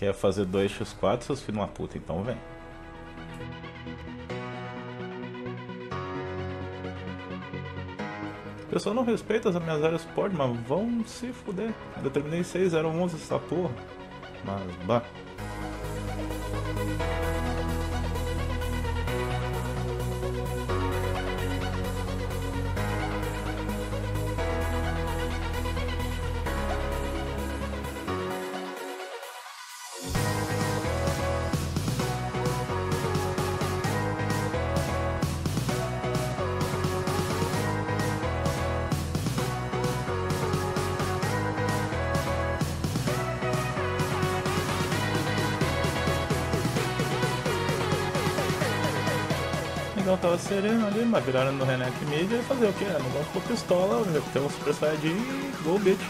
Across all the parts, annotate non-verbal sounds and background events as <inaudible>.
Quer fazer 2x4, seus filhos uma puta, então vem. O pessoal não respeita as minhas áreas suporte, mas vão se fuder. Eu terminei 6-0-11 essa porra. Mas, bah. Negão tava sereno ali, mas viraram no Renek Media e fazer o que? Negão ficou pistola, tem um Super Saiyajin e Go Bitch.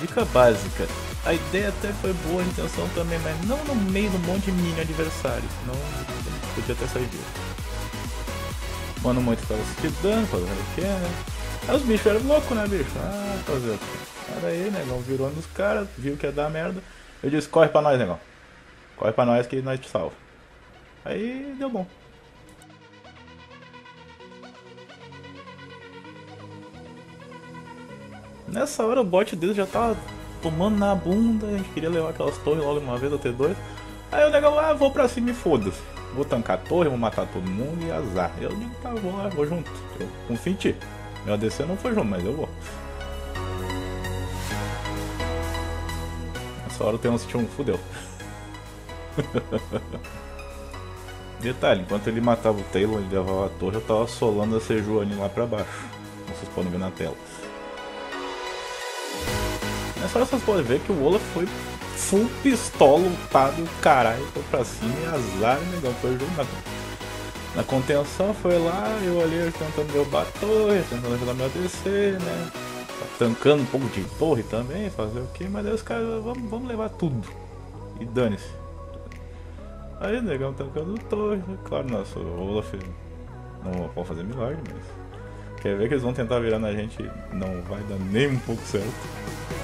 Dica básica. A ideia até foi boa, a intenção também, mas não no meio de um monte de mini adversários, senão podia ter saído. Mano muito tava se dando, fazendo o que, né? Aí os bichos eram loucos, né, bicho? Ah, fazer o quê? Aí, negão, virou nos caras, viu que ia dar merda. Eu disse, corre pra nós, negão. Corre pra nós que nós te salva. Aí deu bom. Nessa hora o bot dele já tava tomando na bunda, a gente queria levar aquelas torres logo uma vez, a T2. Aí o negócio, ah, vou pra cima e foda-se. Vou tancar a torre, vou matar todo mundo e azar. Eu digo, tá, vou lá, vou junto. Eu confio em ti. Meu ADC não foi junto, mas eu vou. Nessa hora o T11 tinha um fudeu. <laughs> Detalhe, enquanto ele matava o Taylor e levava a torre, eu tava solando a Sejuani lá pra baixo. Como vocês podem ver na tela. Nessa hora vocês podem ver que o Olaf foi full pistola, lutado, caralho, foi pra cima e azar, negão, foi junto na, na contenção, foi lá, eu ali tentando derrubar a torre, tentando ajudar meu ADC, né, tancando um pouco de torre também, fazer o que, mas aí os caras, vamos, vamos levar tudo, e dane-se. Aí, negão, tancando torre, claro, nossa, o Olaf não pode fazer milagre, mas quer ver que eles vão tentar virar na gente, não vai dar nem um pouco certo.